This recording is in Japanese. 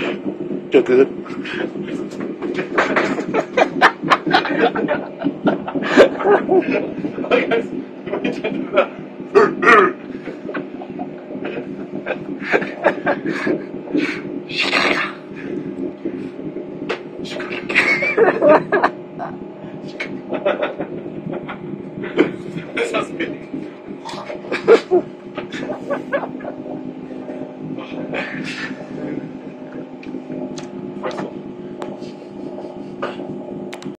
曲 Ha ha ha.